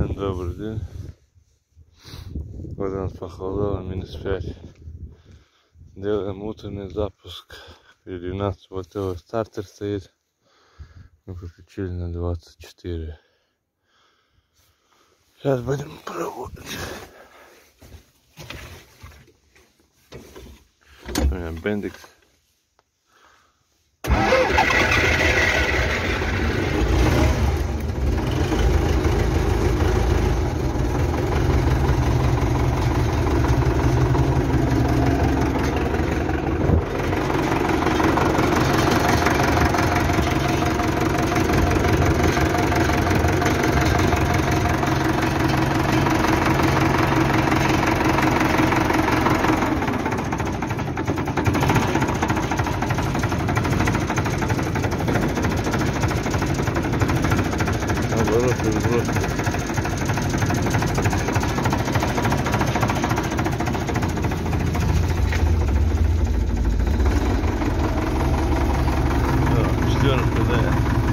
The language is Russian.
Всем добрый день. Вот нас похолодало, минус 5. Делаем утренний запуск. У нас вот стартер стоит. Мы подключили на 24. Сейчас будем пробовать. У меня бендикс. Наоборот, разброс. Четверка, да.